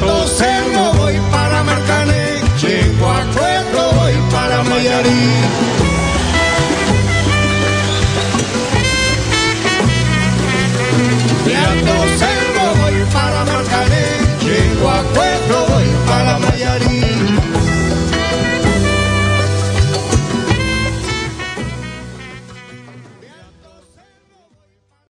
Rosendo voy para Marcané, llego a Cueto voy para Mayarí. Viando